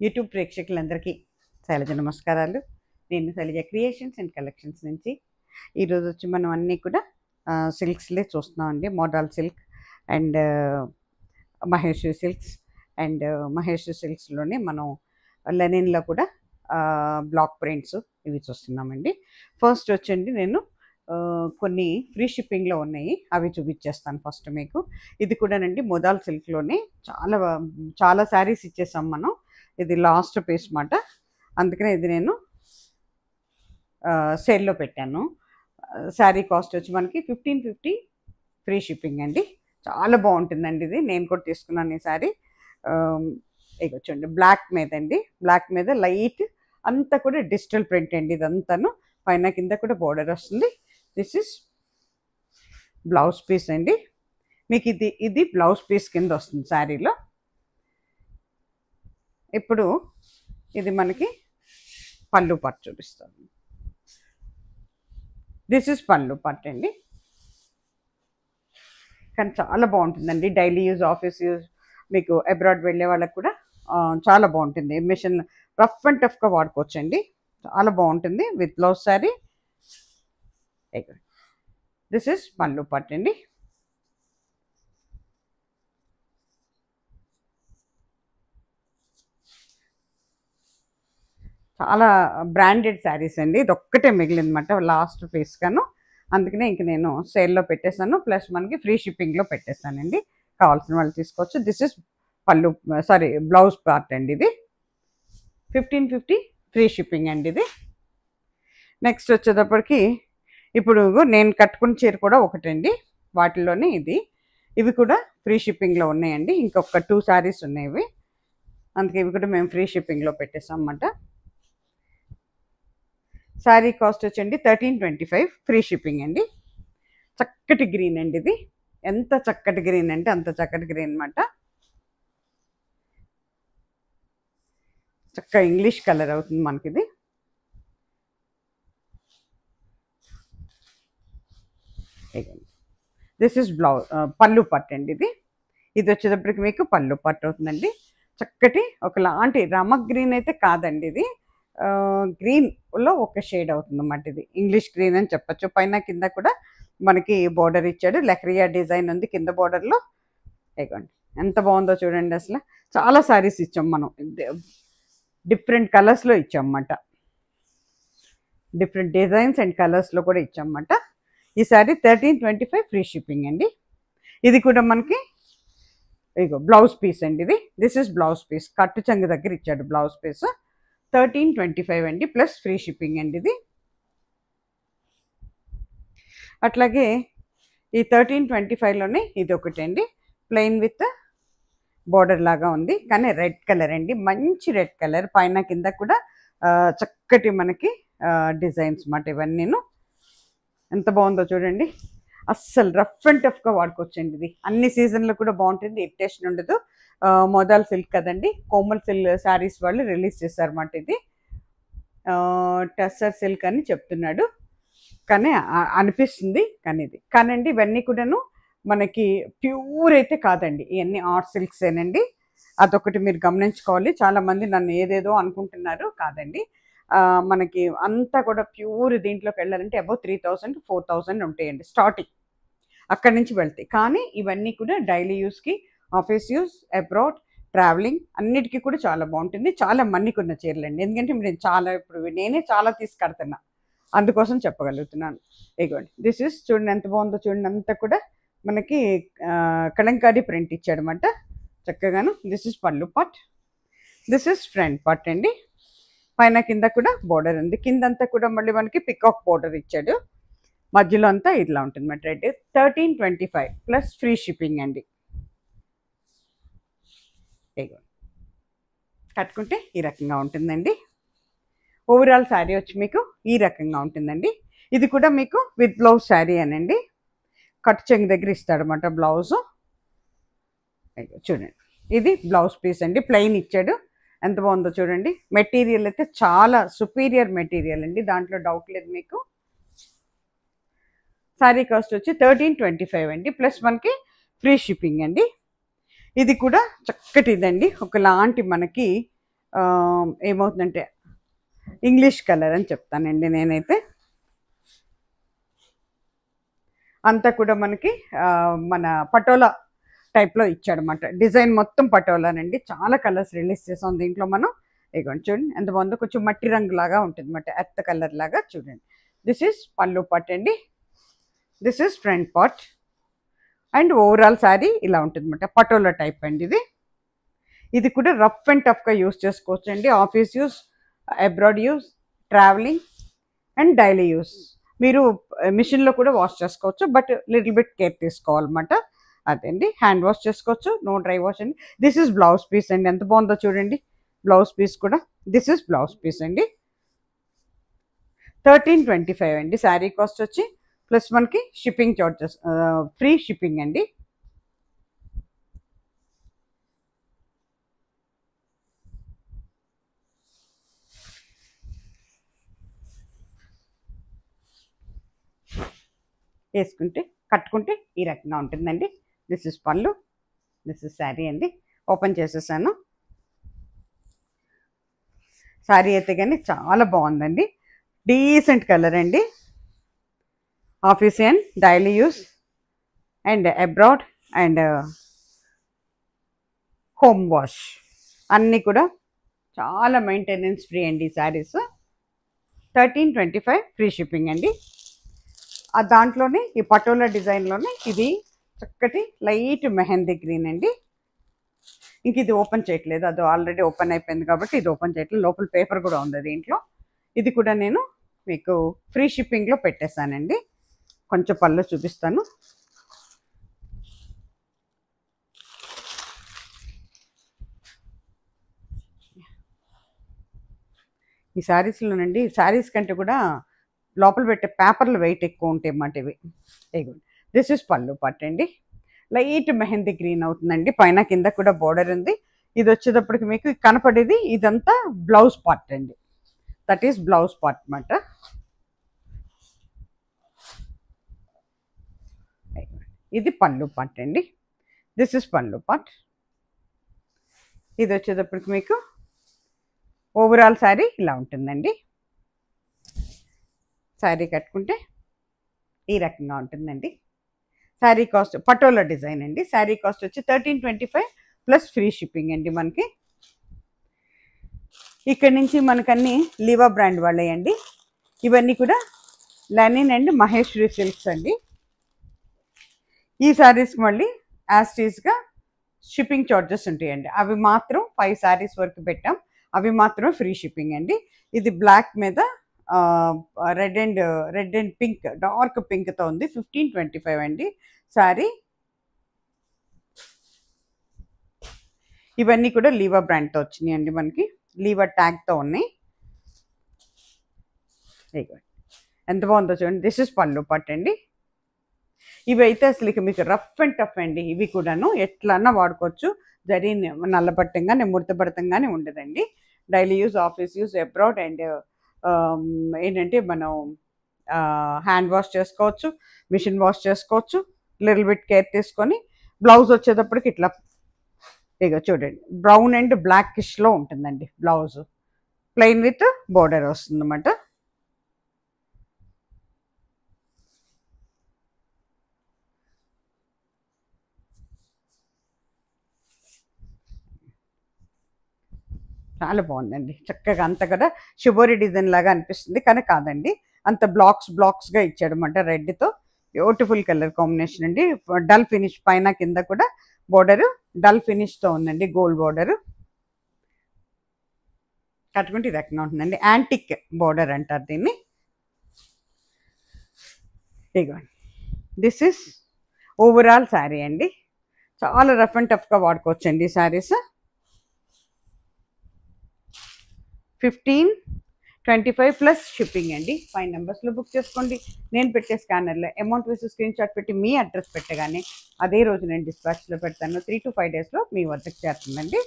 YouTube ప్రేక్షకులందరికీ శైలజ నమస్కారాలు. నేను శైలజ క్రియేషన్స్ అండ్ కలెక్షన్స్ నుంచి ఈరోజు వచ్చి మనం అన్నీ కూడా సిల్క్స్లే చూస్తున్నామండి. Model silk and Mahesh silks and Mahesh సిల్క్స్లోనే మనం లెనిన్లో కూడా బ్లాక్ ప్రింట్స్ ఇవి చూస్తున్నామండి. ఫస్ట్ వచ్చండి నేను కొన్ని ఫ్రీ షిప్పింగ్లో ఉన్నాయి. అవి చూపించేస్తాను ఫస్ట్ మీకు. ఇది కూడానండి మొదాల్ సిల్క్లోనే చాలా చాలా శారీస్ ఇచ్చేసాం మనం. ఇది లాస్ట్ పీస్ మాట అందుకనే ఇది నేను సేల్లో పెట్టాను. శారీ కాస్ట్ వచ్చి మనకి ఫిఫ్టీన్ ఫిఫ్టీ ఫ్రీ షిప్పింగ్ అండి. చాలా బాగుంటుందండి ఇది. నేను కూడా తీసుకున్నాను ఈ శారీ. ఇగొచ్చండి బ్లాక్ మీద అండి. బ్లాక్ మీద లైట్ అంతా కూడా డిజిటల్ ప్రింట్ అండి ఇదంతాను. పైన కింద కూడా బోర్డర్ వస్తుంది. దిస్ ఇస్ బ్లౌజ్ పీస్ అండి. మీకు ఇది ఇది బ్లౌజ్ పీస్ కింద వస్తుంది శారీలో. ఇప్పుడు ఇది మనకి పళ్ళు పట్టు చూపిస్తుంది. దిస్ ఇస్ పళ్ళు పట్టు అండి. కానీ చాలా బాగుంటుందండి. డైలీ యూజ్ ఆఫీస్ యూజ్ మీకు అబ్రాడ్ వెళ్ళే వాళ్ళకి కూడా చాలా బాగుంటుంది. మిషన్ రఫ్ అండ్ టఫ్గా వాడుకోవచ్చండి. చాలా బాగుంటుంది with blouse sari this is pallu పట్టు అండి. చాలా బ్రాండెడ్ శారీస్ అండి. ఇది ఒక్కటే మిగిలిందన్నమాట లాస్ట్ పీస్గాను. అందుకనే ఇంక నేను సేల్లో పెట్టేశాను. ప్లస్ మనకి ఫ్రీ షిప్పింగ్లో పెట్టేశానండి. కావాల్సిన వాళ్ళు తీసుకోవచ్చు. This is pallu sari blouse part అండి ఇది. ఫిఫ్టీన్ ఫిఫ్టీ ఫ్రీ షిప్పింగ్ అండి ఇది. నెక్స్ట్ వచ్చేటప్పటికి ఇప్పుడు నేను కట్టుకున్న చీర కూడా ఒకటండి. వాటిలోనే ఇది. ఇవి కూడా ఫ్రీ షిప్పింగ్లో ఉన్నాయండి. ఇంకొక టూ శారీస్ ఉన్నాయి ఇవి. అందుకే ఇవి కూడా మేము ఫ్రీ షిప్పింగ్లో పెట్టేసాం అన్నమాట శారీ కాస్ట్ వచ్చండి thirteen twenty five free shipping అండి. చక్కటి గ్రీన్ అండి ఇది. ఎంత చక్కటి గ్రీన్ అంటే అంత చక్కటి గ్రీన్ అనమాట చక్క ఇంగ్లీష్ కలర్ అవుతుంది మనకి ఇది దిస్ ఇస్ బ్లౌజ్ పళ్ళు పట్ అండి ఇది. ఇది వచ్చేటప్పటికి మీకు పళ్ళు పట్టు అవుతుందండి. చక్కటి ఒకలాంటి రమ గ్రీన్ అయితే కాదండి ఇది. గ్రీన్లో ఒక షేడ్ అవుతుంది అన్నమాట ఇది. ఇంగ్లీష్ గ్రీన్ అని చెప్పొచ్చు. పైన కింద కూడా మనకి బోర్డర్ ఇచ్చాడు. లెహరియా డిజైన్ ఉంది కింద బోర్డర్లో ఇగోండి ఎంత బాగుందో చూడండి అసలు. చాలా సారీస్ ఇచ్చాం మనం. డిఫరెంట్ కలర్స్లో ఇచ్చాం అన్నమాట డిఫరెంట్ డిజైన్స్ అండ్ కలర్స్లో కూడా ఇచ్చామన్నమాట. ఈ sari thirteen twenty five free shipping అండి. ఇది కూడా మనకి ఇగో బ్లౌజ్ పీస్ అండి ఇది. దిస్ ఇస్ బ్లౌజ్ పీస్ కట్టు చెంగు దగ్గర ఇచ్చాడు blouse piece thirteen twenty five అండి ప్లస్ ఫ్రీ షిప్పింగ్ అండి ఇది. అట్లాగే ఈ థర్టీన్ ట్వంటీ ఫైవ్లోనే ఇది ఒకటి అండి ప్లెయిన్ విత్ బోర్డర్ లాగా ఉంది కానీ రెడ్ కలర్ అండి మంచి రెడ్ కలర్ పైన కింద కూడా చక్కటి మనకి డిజైన్స్ మాట ఇవన్నీ ఎంత బాగుందో చూడండి. అస్సలు రఫ్ అండ్ టఫ్గా వాడుకోవచ్చండి ఇది. అన్ని సీజన్లో కూడా బాగుంటుంది ఇరిటేషన్ ఉండదు. మొదల్ సిల్క్ కదండి కోమల్ సిల్క్ శారీస్ వాళ్ళు రిలీజ్ చేశారన్నమాట ఇది. టస్సర్ సిల్క్ అని చెప్తున్నాడు. కానీ అనిపిస్తుంది కానీ ఇది. కానండి ఇవన్నీ కూడాను మనకి ప్యూర్ అయితే కాదండి. ఇవన్నీ ఆర్ట్ సిల్క్స్ ఏనండి అదొకటి మీరు గమనించుకోవాలి. చాలామంది నన్ను ఏదేదో అనుకుంటున్నారు కాదండి. మనకి అంతా కూడా ప్యూర్ దీంట్లోకి వెళ్ళాలంటే above three thousand four thousand ఉంటాయండి స్టార్టింగ్ అక్కడి నుంచి వెళ్తాయి. కానీ ఇవన్నీ కూడా డైలీ యూస్కి ఆఫీస్ యూస్ అబ్రాడ్ ట్రావెలింగ్ అన్నిటికీ కూడా చాలా బాగుంటుంది. చాలా మన్నికున్న చీరలు అండి ఎందుకంటే నేను చాలా ఇప్పుడు నేనే చాలా తీసుకడుతున్నా అందుకోసం చెప్పగలుగుతున్నాను. ఇగోండి. దిస్ ఇస్ చూడండి ఎంత బాగుందో చూడండి. అంతా కూడా మనకి కళంకారి కలంకారీ ప్రింట్ ఇచ్చాడనమాట చక్కగాను. This is pallu part this is front part అండి. పైన కింద కూడా బోర్డర్ ఉంది. కింద అంతా కూడా మళ్ళీ మనకి పికాక్ బోర్డర్ ఇచ్చాడు. మధ్యలో అంతా ఇట్లా ఉంటుంది అన్నమాట rate thirteen twenty five plus free shipping అండి కట్టుకుంటే ఈ రకంగా ఉంటుందండి. ఓవరాల్ శారీ వచ్చి మీకు ఈ రకంగా ఉంటుందండి. ఇది కూడా మీకు విత్ బ్లౌజ్ శారీ అనండి. కట్ చెంగు దగ్గర ఇస్తాడనమాట బ్లౌజు చూడండి. ఇది బ్లౌజ్ పీస్ అండి. ప్లెయిన్ ఇచ్చాడు. ఎంత బాగుందో చూడండి. మెటీరియల్ అయితే చాలా సుపీరియర్ మెటీరియల్ అండి. దాంట్లో డౌట్ లేదు మీకు. శారీ కాస్ట్ వచ్చి థర్టీన్ ట్వంటీ ఫైవ్ అండి ప్లస్ మనకి ఫ్రీ షిప్పింగ్ అండి. ఇది కూడా చక్కటిదండి ఒకలాంటి మనకి ఏమవుతుందంటే ఇంగ్లీష్ కలర్ అని చెప్తానండి నేనైతే. అంతా కూడా మనకి మన పటోలా టైప్లో ఇచ్చాడనమాట డిజైన్ మొత్తం పటోలానండి. చాలా కలర్స్ రిలీజ్ చేసాం దీంట్లో మనం. ఇగోండి చూడండి ఎంత బాగుందో. కొంచెం మట్టి రంగు లాగా ఉంటుంది అనమాట ఎత్త కలర్ లాగా చూడండి. దిస్ ఈస్ పళ్ళు పార్ట్ అండి. This is front part and overall sari ఇలా ఉంటుంది అనమాట పటోలా టైప్ అండి ఇది. ఇది కూడా రఫ్ అండ్ టఫ్గా యూస్ చేసుకోవచ్చు అండి office use abroad use travelling and daily use. మీరు మిషన్లో కూడా వాష్ చేసుకోవచ్చు. బట్ లిటిల్ బిట్ కేర్ తీసుకోవాలన్నమాట. అదండి. హ్యాండ్ వాష్ చేసుకోవచ్చు. నో డ్రై వాష్ అండి. దిస్ ఇస్ బ్లౌజ్ పీస్ అండి. ఎంత బాగుందో చూడండి. బ్లౌజ్ పీస్ కూడా. దిస్ ఇస్ బ్లౌజ్ పీస్ అండి. థర్టీన్ ట్వంటీ ఫైవ్ అండి. శారీ కాస్ట్ వచ్చి ప్లస్ మనకి షిప్పింగ్ చార్జెస్ ఫ్రీ షిప్పింగ్ అండి. వేసుకుంటే కట్టుకుంటే ఈ రకంగా ఉంటుందండి. This is pallu this is sari అండి. ఓపెన్ చేసేసాను. శారీ అయితే కానీ చాలా బాగుందండి. డీసెంట్ కలర్ అండి. Office and daily use and abroad and home wash అన్నీ కూడా చాలా మెయింటెనెన్స్ ఫ్రీ అండి saris thirteen twenty five free shipping అండి దాంట్లోనే ఈ పటోలా డిజైన్లోనే ఇది చక్కటి లైట్ మెహందీ గ్రీన్ అండి. ఇంక ఇది ఓపెన్ చేయట్లేదు. అది ఆల్రెడీ ఓపెన్ అయిపోయింది కాబట్టి ఇది ఓపెన్ చేయట్లేదు. లోపల పేపర్ కూడా ఉంది దీంట్లో. ఇది కూడా నేను మీకు ఫ్రీ షిప్పింగ్లో పెట్టేశానండి. కొంచెం పళ్ళు చూపిస్తాను. ఈ శారీస్లోనండి శారీస్ కంటే కూడా లోపల పెట్టే పేపర్లు వెయిట్ ఎక్కువ ఉంటాయి అన్నమాట ఇవి. ఇదిగోండి. దిస్ ఇస్ పళ్ళు పట్ అండి లైట్ మెహందీ గ్రీన్ అవుతుందండి. పైన కింద కూడా బోర్డర్ ఉంది. ఇది వచ్చేటప్పటికి మీకు కనపడేది ఇదంతా బ్లౌజ్ పార్ట్ అండి. దట్ ఈస్ బ్లౌజ్ పార్ట్ అనమాట ఇది పళ్ళు పార్ట్ అండి. దిస్ ఇస్ పళ్ళు పార్ట్ ఇది వచ్చేటప్పటికి మీకు ఓవరాల్ శారీ ఇలా ఉంటుందండి. శారీ కట్టుకుంటే ఈ రకంగా ఉంటుందండి. శారీ కాస్ట్ పటోలా డిజైన్ అండి. శారీ కాస్ట్ వచ్చి thirteen twenty five plus free shipping అండి మనకి. ఇక్కడ నుంచి మనకన్నీ లివా బ్రాండ్ వాళ్ళే అండి. ఇవన్నీ కూడా లెనిన్ అండ్ మహేశ్వరి సిల్క్స్ అండి. ఈ శారీస్కి మళ్ళీ యాస్టీస్గా షిప్పింగ్ చార్జెస్ ఉంటాయండి. అవి మాత్రం ఫైవ్ శారీస్ వరకు పెట్టాం. అవి మాత్రం ఫ్రీ షిప్పింగ్ అండి. ఇది బ్లాక్ మీద red and red and pink dark పింక్తో ఉంది. ఫిఫ్టీన్ ట్వంటీ ఫైవ్ అండి. సారీ. ఇవన్నీ కూడా లీవా బ్రాండ్తో వచ్చినాయి అండి మనకి. లీవా ట్యాగ్తో ఉన్నాయి. ఎంత బాగుందో చూడండి. దిస్ ఇస్ పళ్ళు పట్ అండి. ఇవి అయితే అసలు ఇక మీకు రఫ్ అండ్ టఫ్ అండి. ఇవి కూడాను ఎట్లన్నా వాడుకోవచ్చు. జరీ నల్లబట్టంగానే ముడతపడతంగానే ఉండదండి. Daily use office use abroad and Um, ఏంటంటే మనం హ్యాండ్ వాష్ చేసుకోవచ్చు మిషన్ వాష్ చేసుకోవచ్చు లిటిల్ బిట్ కేర్ తీసుకొని బ్లౌజ్ వచ్చేటప్పటికి ఇట్లా ఇక చూడండి బ్రౌన్ అండ్ బ్లాకిష్లో ఉంటుందండి బ్లౌజ్ ప్లెయిన్ విత్ బోర్డర్ వస్తుందన్నమాట. చాలా బాగుందండి. చక్కగా అంత కూడా షుబోరి డిజైన్ లాగా అనిపిస్తుంది. కానీ కాదండి. అంత బ్లాక్స్ బ్లాక్స్గా ఇచ్చాడనమాట రెడ్తో బ్యూటిఫుల్ కలర్ కాంబినేషన్ అండి. డల్ ఫినిష్ పైన కింద కూడా బోర్డరు డల్ ఫినిష్తో ఉందండి గోల్డ్ బోర్డరు కట్టుకుంటే ఇది ఎక్కడ ఉంటుందండి. యాంటిక్ బోర్డర్ అంటారు దీన్ని. ఇదిగోండి. దిస్ ఇస్ ఓవరాల్ శారీ అండి. చాలా రఫ్ అండ్ టఫ్గా వాడుకోవచ్చండి ఈ saris fifteen twenty five plus shipping అండి. ఫైవ్ నెంబర్స్లో బుక్ చేసుకోండి. నేను పెట్టే స్కానర్లో అమౌంట్ వేసి స్క్రీన్ షాట్ పెట్టి మీ అడ్రస్ పెట్టగానే అదే రోజు నేను డిస్పాచ్లో పెడతాను. త్రీ టు ఫైవ్ డేస్లో మీ వద్దకు చేరుతుందండి.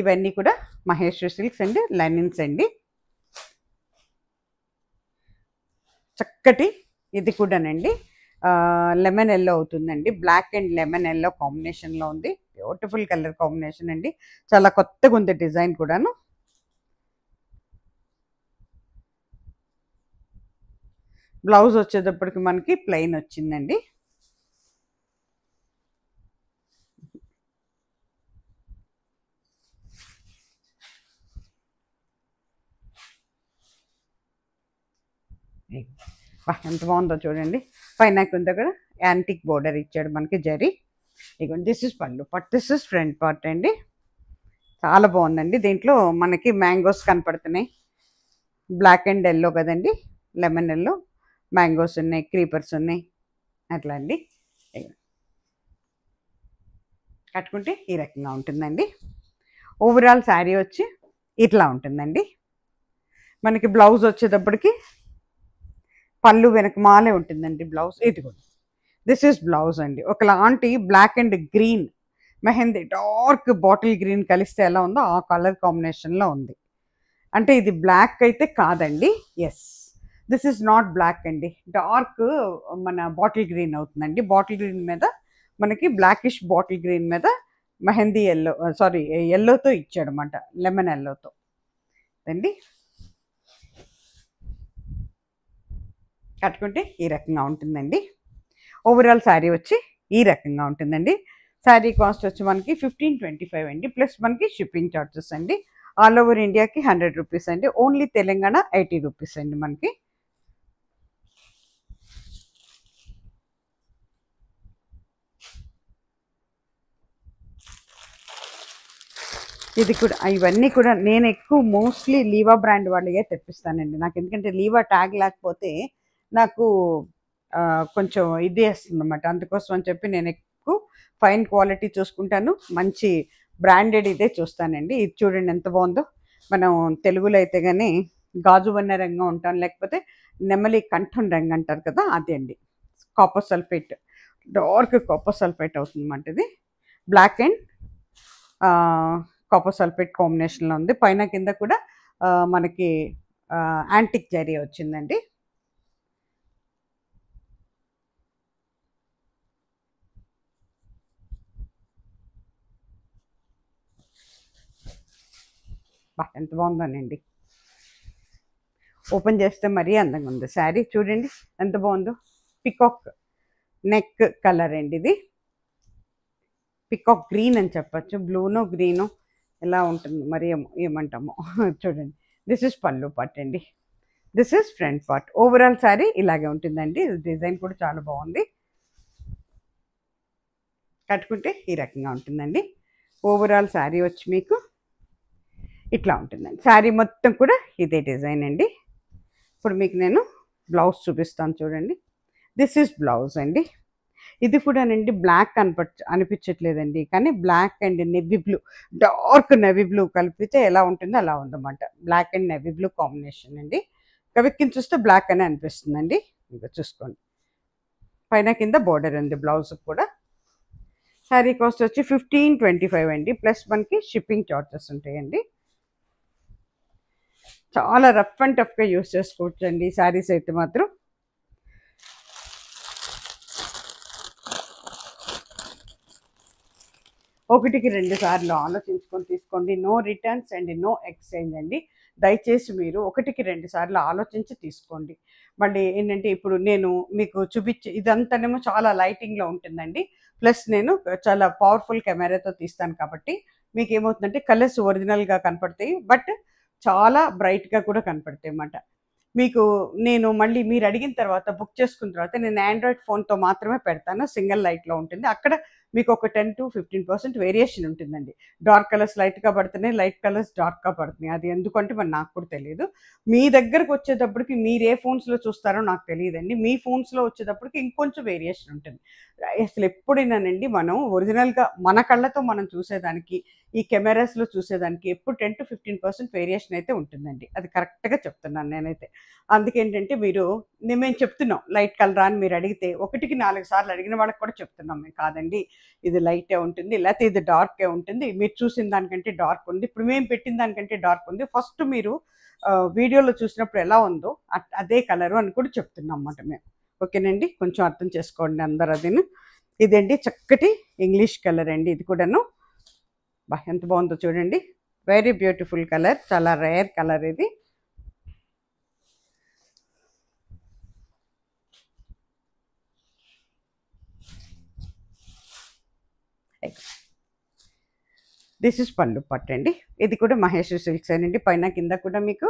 ఇవన్నీ కూడా మహేశ్వర్ సిల్క్స్ అండి లెనిన్స్ అండి. చక్కటి ఇది కూడానండి. లెమన్ ఎల్లో అవుతుందండి. బ్లాక్ అండ్ లెమన్ ఎల్లో కాంబినేషన్లో ఉంది. బ్యూటిఫుల్ కలర్ కాంబినేషన్ అండి. చాలా కొత్తగా ఉంది డిజైన్ కూడాను. బ్లౌజ్ వచ్చేటప్పటికి మనకి ప్లెయిన్ వచ్చిందండి. ఎంత బాగుందో చూడండి. పైన కింద కూడా యాంటిక్ బోర్డర్ ఇచ్చాడు మనకి జరీ. ఇగోండి this is pallu part this is front part అండి. చాలా బాగుందండి. దీంట్లో మనకి మ్యాంగోస్ కనపడుతున్నాయి. బ్లాక్ అండ్ ఎల్లో కదండి. లెమన్ ఎల్లో మ్యాంగోస్ ఉన్నాయి క్రీపర్స్ ఉన్నాయి. అట్లా అండి. కట్టుకుంటే ఈ రకంగా ఉంటుందండి. ఓవరాల్ శారీ వచ్చి ఇట్లా ఉంటుందండి. మనకి బ్లౌజ్ వచ్చేటప్పటికి పళ్ళు వెనక మాలే ఉంటుందండి బ్లౌజ్. ఇదిగోండి దిస్ ఇస్ బ్లౌజ్ అండి. ఒకలాంటి black and green mehndi dark bottle green కలిస్తే ఎలా ఉందో ఆ కలర్ కాంబినేషన్లో ఉంది. అంటే ఇది బ్లాక్ అయితే కాదండి. Yes this is not black అండి. డార్క్ మన బాటిల్ గ్రీన్ అవుతుందండి. బాటిల్ గ్రీన్ మీద మనకి బ్లాకిష్ బాటిల్ గ్రీన్ మీద మెహందీ ఎల్లో సారీ ఎల్లోతో ఇచ్చాడనమాట లెమన్ ఎల్లోతో అండి కట్టుకుంటే ఈ రకంగా ఉంటుందండి. ఓవరాల్ శారీ వచ్చి ఈ రకంగా ఉంటుందండి. శారీ కాస్ట్ వచ్చి మనకి ఫిఫ్టీన్ ట్వంటీ ఫైవ్ అండి. ప్లస్ మనకి షిప్పింగ్ ఛార్జెస్ అండి. ఆల్ ఓవర్ ఇండియాకి హండ్రెడ్ రూపీస్ అండి. ఓన్లీ తెలంగాణ ఎయిటీ రూపీస్ అండి మనకి. ఇది కూడా ఇవన్నీ కూడా నేను ఎక్కువ మోస్ట్లీ లీవా బ్రాండ్ వాళ్ళే తెప్పిస్తానండి. నాకు ఎందుకంటే లీవా ట్యాగ్ లేకపోతే నాకు కొంచెం ఇది వేస్తుంది అనమాట అందుకోసం అని చెప్పి నేను ఎక్కువ ఫైన్ క్వాలిటీ చూసుకుంటాను. మంచి బ్రాండెడ్ ఇదే చూస్తానండి. ఇది చూడండి ఎంత బాగుందో. మనం తెలుగులో అయితే కానీ గాజు వన్న రంగు ఉంటాం లేకపోతే నెమలి కంఠం రంగు అంటారు కదా అదే అండి. Copper sulphate dark copper sulphate అవుతుంది అన్నమాట ఇది. బ్లాక్ అండ్ కాపర్ సల్ఫేట్ కాంబినేషన్లో ఉంది. పైన కింద కూడా మనకి యాంటిక్ జరీ వచ్చిందండి. బా ఎంత బాగుందోనండి ఓపెన్ చేస్తే మరీ అందంగా ఉంది. శారీ చూడండి ఎంత బాగుందో. పికాక్ నెక్ కలర్ అండి ఇది. పికాక్ గ్రీన్ అని చెప్పచ్చు. బ్లూను గ్రీను ఎలా ఉంటుంది మరి ఏమో ఏమంటామో. చూడండి. దిస్ ఇస్ పళ్ళు పార్ట్ అండి. This is front part overall sari ఇలాగే ఉంటుందండి. డిజైన్ కూడా చాలా బాగుంది. కట్టుకుంటే ఈ రకంగా ఉంటుందండి. ఓవరాల్ శారీ వచ్చి మీకు ఇట్లా ఉంటుందండి. శారీ మొత్తం కూడా ఇదే డిజైన్ అండి. ఇప్పుడు మీకు నేను బ్లౌజ్ చూపిస్తాను చూడండి. దిస్ ఈజ్ బ్లౌజ్ అండి. ఇది కూడానండి బ్లాక్ కనప అనిపించట్లేదండి. కానీ black and navy blue dark navy blue కలిపితే ఎలా ఉంటుందో అలా ఉందన్నమాట. Black and navy blue combination అండి. కవిక్కిని చూస్తే బ్లాక్ అనే అనిపిస్తుందండి. ఇంకా చూసుకోండి. పైన కింద బోర్డర్ ఉంది బ్లౌజ్ కూడా. శారీ కాస్ట్ వచ్చి ఫిఫ్టీన్ ట్వంటీ ఫైవ్ అండి ప్లస్ మనకి షిప్పింగ్ చార్జెస్ ఉంటాయండి. చాలా రఫ్ అండ్ టఫ్గా యూస్ చేసుకోవచ్చండి శారీస్ అయితే మాత్రం. ఒకటికి రెండు సార్లు ఆలోచించుకొని తీసుకోండి. No returns and no exchange అండి. దయచేసి మీరు ఒకటికి రెండు సార్లు ఆలోచించి తీసుకోండి. మళ్ళీ ఏంటంటే ఇప్పుడు నేను మీకు చూపించే ఇదంతానేమో చాలా లైటింగ్లో ఉంటుందండి. ప్లస్ నేను చాలా పవర్ఫుల్ కెమెరాతో తీస్తాను కాబట్టి మీకు ఏమవుతుందంటే కలర్స్ ఒరిజినల్గా కనపడతాయి. బట్ చాలా బ్రైట్గా కూడా కనపడతాయి అన్నమాట. మీకు నేను మళ్ళీ మీరు అడిగిన తర్వాత బుక్ చేసుకున్న తర్వాత నేను ఆండ్రాయిడ్ ఫోన్తో మాత్రమే పెడతాను సింగిల్ లైట్లో ఉంటుంది. అక్కడ మీకు ఒక ten to fifteen percent variation ఉంటుందండి డార్క్ కలర్స్ లైట్గా పడుతున్నాయి లైట్ కలర్స్ డార్క్గా పడుతున్నాయి. అది ఎందుకంటే మరి నాకు కూడా తెలియదు. మీ దగ్గరకు వచ్చేటప్పటికి మీరు ఏ ఫోన్స్లో చూస్తారో నాకు తెలియదండి. మీ ఫోన్స్లో వచ్చేటప్పటికి ఇంకొంచెం వేరియేషన్ ఉంటుంది. అసలు ఎప్పుడైనానండి మనం ఒరిజినల్గా మన కళ్ళతో మనం చూసేదానికి ఈ కెమెరాస్లో చూసేదానికి ఎప్పుడు ten to fifteen percent variation అయితే ఉంటుందండి. అది కరెక్ట్గా చెప్తున్నాను నేనైతే. అందుకేంటంటే మీరు మేము చెప్తున్నాం లైట్ కలరా అని మీరు అడిగితే ఒకటికి నాలుగు సార్లు అడిగిన వాళ్ళకి కూడా చెప్తున్నాం మేము కాదండి. ఇది లైటే ఉంటుంది లేకపోతే ఇది డార్కే ఉంటుంది. మీరు చూసిన దానికంటే డార్క్ ఉంది. ఇప్పుడు మేము పెట్టిన దానికంటే డార్క్ ఉంది. ఫస్ట్ మీరు వీడియోలో చూసినప్పుడు ఎలా ఉందో అట్- అదే కలరు అని కూడా చెప్తున్నాం అన్నమాట మేము. ఓకేనండి? కొంచెం అర్థం చేసుకోండి అందరు అదిను. ఇదండి చక్కటి ఇంగ్లీష్ కలర్ అండి ఇది కూడాను. బా ఎంత బాగుందో చూడండి. వెరీ బ్యూటిఫుల్ కలర్ చాలా రేర్ కలర్ ఇది. దిస్ ఇస్ పళ్ళు పట్టు అండి. ఇది కూడా మహేశ్వరి సిల్క్స్ అండి. పైన కింద కూడా మీకు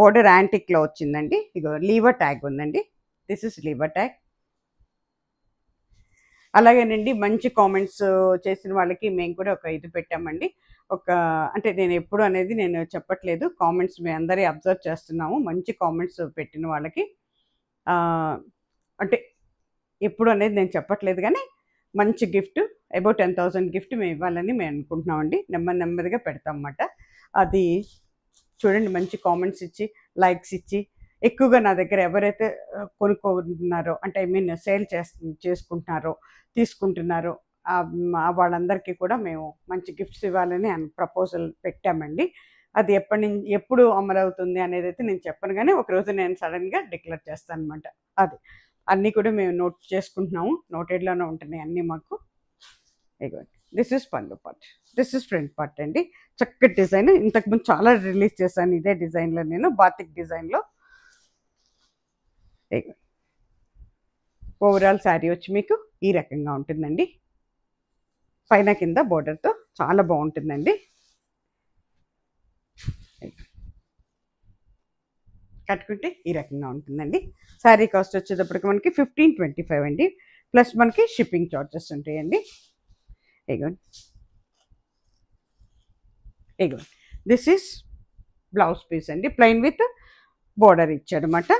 బోర్డర్ యాంటిక్లో వచ్చిందండి. ఇగో లీవర్ ట్యాగ్ ఉందండి. దిస్ ఇస్ లీవర్ ట్యాగ్ అలాగేనండి మంచి కామెంట్స్ చేసిన వాళ్ళకి మేము కూడా ఒక ఇది పెట్టామండి. ఒక అంటే నేను ఎప్పుడు అనేది నేను చెప్పట్లేదు. కామెంట్స్ మేము అందరి అబ్జర్వ్ చేస్తున్నాము. మంచి కామెంట్స్ పెట్టిన వాళ్ళకి. అంటే ఎప్పుడు అనేది నేను చెప్పట్లేదు కానీ మంచి gift about ten thousand gift మేము ఇవ్వాలని మేము అనుకుంటున్నామండి. నెమ్మది నెమ్మదిగా పెడతాం అన్నమాట అది చూడండి మంచి కామెంట్స్ ఇచ్చి లైక్స్ ఇచ్చి ఎక్కువగా నా దగ్గర ఎవరైతే కొనుక్కుంటున్నారో అంటే ఐ మీన్ సేల్ చేస్ చేసుకుంటున్నారో తీసుకుంటున్నారో వాళ్ళందరికీ కూడా మేము మంచి గిఫ్ట్స్ ఇవ్వాలని ప్రపోజల్ పెట్టామండి. అది ఎప్పటి నుంచి ఎప్పుడు అమలవుతుంది అనేది అయితే నేను చెప్పను కానీ ఒకరోజు నేను సడన్గా డిక్లేర్ చేస్తాను అనమాట అది. అన్నీ కూడా మేము నోట్ చేసుకుంటున్నాము. నోటెడ్లోనే ఉంటున్నాయి అన్నీ మాకు. ఇదిగోండి this is pallu part this is front part అండి. చక్కటి డిజైన్. ఇంతకుముందు చాలా రిలీజ్ చేశాను ఇదే డిజైన్లో నేను బాతిక్ డిజైన్లో ఓవరాల్ శారీ వచ్చి మీకు ఈ రకంగా ఉంటుందండి. పైన కింద బోర్డర్తో చాలా బాగుంటుందండి. కట్టుకుంటే ఈ రకంగా ఉంటుందండి. శారీ కాస్ట్ వచ్చేటప్పటికి మనకి ఫిఫ్టీన్ ట్వంటీ ఫైవ్ అండి. ప్లస్ మనకి షిప్పింగ్ చార్జెస్ ఉంటాయండి. ఇగోండి ఇగోండి దిస్ ఈస్ బ్లౌజ్ పీస్ అండి. ప్లెయిన్ విత్ బోర్డర్ ఇచ్చాడనమాట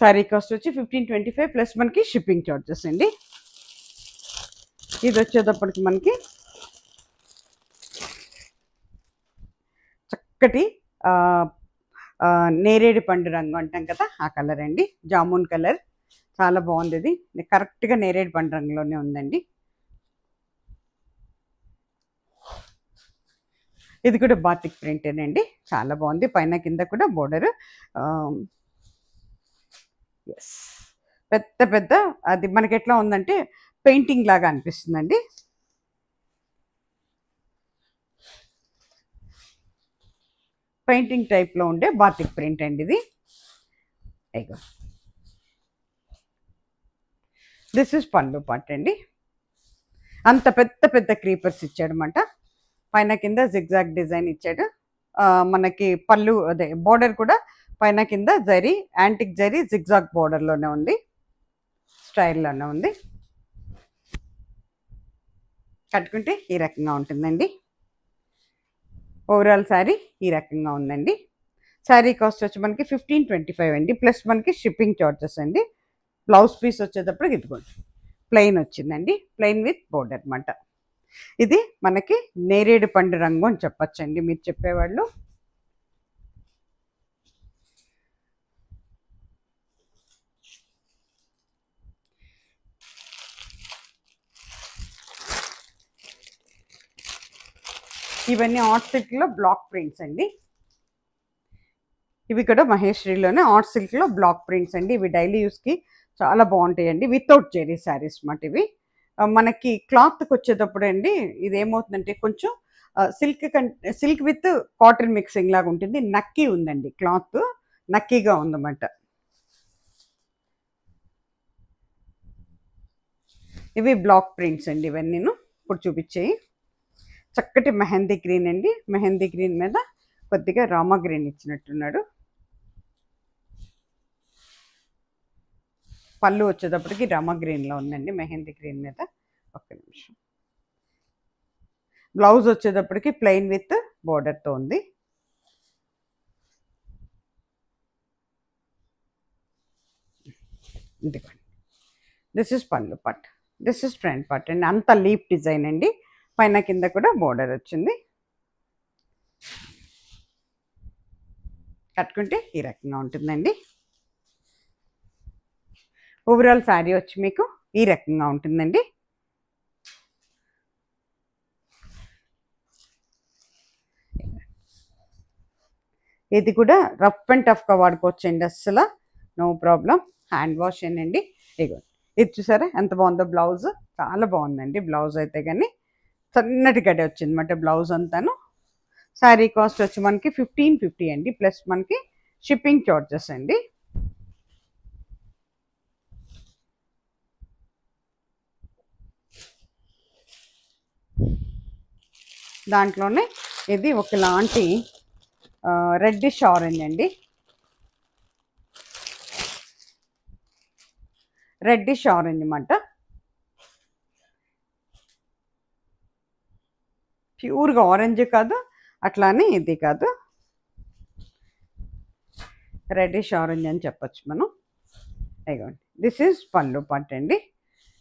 సారీ కాస్ట్ వచ్చి ఫిఫ్టీన్ ట్వంటీ ఫైవ్ ప్లస్ మనకి షిప్పింగ్ చార్జెస్ అండి. ఇది వచ్చేటప్పటికి మనకి చక్కటి నేరేడు పండు రంగు అంటాం కదా ఆ కలర్ అండి. జామున్ కలర్. చాలా బాగుంది ఇది కరెక్ట్గా నేరేడు పండు రంగులోనే ఉందండి. ఇది కూడా బాతిక్ ప్రింటేనండి చాలా బాగుంది. పైన కింద కూడా బోర్డర్. ఎస్. పెద్ద పెద్ద అది మనకి ఎట్లా ఉందంటే పెయింటింగ్ లాగా అనిపిస్తుందండి. పెయింటింగ్ టైప్లో ఉండే బాతిక్ ప్రింట్ అండి ఇది. అయిగో దిస్ ఇస్ పళ్ళు పాట్ అండి. అంత పెద్ద పెద్ద క్రీపర్స్ ఇచ్చాడనమాట పైన కింద జిగ్జాగ్ డిజైన్ ఇచ్చాడు. మనకి పళ్ళు అదే బోర్డర్ కూడా పైన కింద జరీ యాంటిక్ జరీ జిగ్జాగ్ బోర్డర్లోనే ఉంది. స్టైల్లోనే ఉంది. కట్టుకుంటే ఈ రకంగా ఉంటుందండి. ఓవరాల్ శారీ ఈ రకంగా ఉందండి. శారీ కాస్ట్ వచ్చి మనకి ఫిఫ్టీన్ ట్వంటీ ఫైవ్ అండి. ప్లస్ మనకి షిప్పింగ్ చార్జెస్ అండి. బ్లౌజ్ పీస్ వచ్చేటప్పుడు ఇదిగోండి. ప్లెయిన్ వచ్చిందండి. ప్లెయిన్ విత్ బోర్డర్ అనమాట ఇది మనకి నేరేడు పండు రంగు అని చెప్పచ్చండి. మీరు చెప్పేవాళ్ళు ఇవన్నీ ఆర్ట్ సిల్క్లో బ్లాక్ ప్రింట్స్ అండి. ఇవి కూడా మహేశ్వరిలోనే ఆర్ట్ సిల్క్లో బ్లాక్ ప్రింట్స్ అండి. ఇవి డైలీ యూస్కి చాలా బాగుంటాయండి. వితౌట్ జెరీ శారీస్ మాట ఇవి. మనకి క్లాత్కి వచ్చేటప్పుడు అండి ఇది ఏమవుతుందంటే కొంచెం silk silk with cotton mixing లాగా ఉంటుంది. నక్కీ ఉందండి క్లాత్ నక్కీగా ఉందన్నమాట. ఇవి బ్లాక్ ప్రింట్స్ అండి ఇవన్నీ ఇప్పుడు చూపించేయి. చక్కటి మెహందీ గ్రీన్ అండి. మెహందీ గ్రీన్ మీద కొద్దిగా రామా గ్రీన్ ఇచ్చినట్టున్నాడు. పళ్ళు వచ్చేటప్పటికి రామా గ్రీన్లో ఉందండి. మెహందీ గ్రీన్ మీద ఒక్క నిమిషం. బ్లౌజ్ వచ్చేటప్పటికి ప్లెయిన్ విత్ బోర్డర్తో ఉంది. ఇదిగోండి. This is pallu part this is front పట్ అండి. అంత లీప్ డిజైన్ అండి. పైన కింద కూడా బోర్డర్ వచ్చింది. కట్టుకుంటే ఈ రకంగా ఉంటుందండి. ఓవరాల్ శారీ వచ్చి మీకు ఈ రకంగా ఉంటుందండి. ఇది కూడా రఫ్ అండ్ టఫ్గా వాడుకోవచ్చండి అస్సలు. నో ప్రాబ్లం హ్యాండ్ వాష్ ఏనండి. ఇగో ఇది చూసారా? ఎంత బాగుందో బ్లౌజ్ చాలా బాగుందండి బ్లౌజ్ అయితే కానీ. సన్నటి గడ్డ వచ్చింది అనమాట బ్లౌజ్ అంతాను. శారీ కాస్ట్ వచ్చి మనకి ఫిఫ్టీన్ ఫిఫ్టీ అండి ప్లస్ మనకి షిప్పింగ్ చార్జెస్ అండి. దాంట్లోనే ఇది ఒకలాంటి రెడ్డిష్ ఆరెంజ్ అండి. రెడ్డిష్ ఆరెంజ్ అనమాట ప్యూర్గా ఆరెంజ్ కాదు అట్లానే ఇది కాదు. రెడ్డిష్ ఆరెంజ్ అని చెప్పొచ్చు మనం. ఇదిగోండి. దిస్ ఈజ్ పళ్ళు పట్ అండి.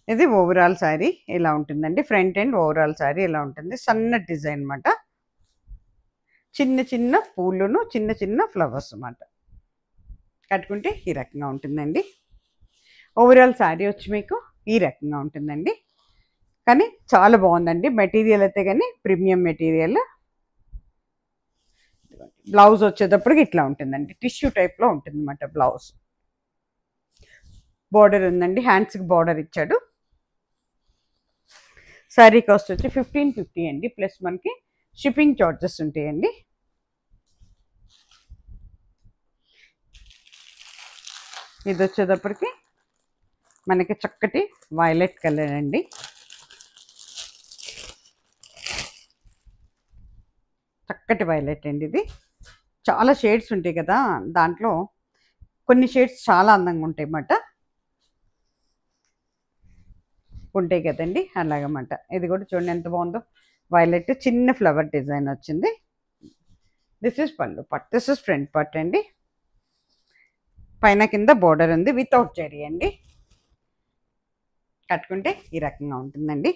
ఇది ఓవరాల్ శారీ ఇలా ఉంటుందండి? ఫ్రంట్ అండ్ ఓవరాల్ శారీ ఇలా ఉంటుంది? సన్న డిజైన్ అనమాట చిన్న చిన్న పూలును చిన్న చిన్న ఫ్లవర్స్ అన్నమాట. కట్టుకుంటే ఈ రకంగా ఉంటుందండి. ఓవరాల్ శారీ వచ్చి మీకు ఈ రకంగా ఉంటుందండి. కానీ చాలా బాగుందండి. మెటీరియల్ అయితే కానీ ప్రీమియం మెటీరియల్. బ్లౌజ్ వచ్చేటప్పటికి ఇట్లా ఉంటుందండి. టిష్యూ టైప్లో ఉంటుంది అనమాట బ్లౌజ్. బార్డర్ ఉందండి. హ్యాండ్స్కి బార్డర్ ఇచ్చాడు. శారీ కాస్ట్ వచ్చి ఫిఫ్టీన్ ఫిఫ్టీ అండి. ప్లస్ మనకి షిప్పింగ్ చార్జెస్ ఉంటాయండి. ఇది వచ్చేటప్పటికి మనకి చక్కటి వైలెట్ కలర్ అండి. చక్కటి వైలెట్ అండి ఇది. చాలా షేడ్స్ ఉంటాయి కదా దాంట్లో. కొన్ని షేడ్స్ చాలా అందంగా ఉంటాయి అన్నమాట. ఉంటాయి కదండి అలాగమాట ఇది కూడా చూడండి ఎంత బాగుందో. వైలెట్ చిన్న ఫ్లవర్ డిజైన్ వచ్చింది. This is pallu part this is front పట్ అండి. పైన కింద బోర్డర్ ఉంది వితౌట్ జరీ అండి. కట్టుకుంటే ఈ రకంగా ఉంటుందండి.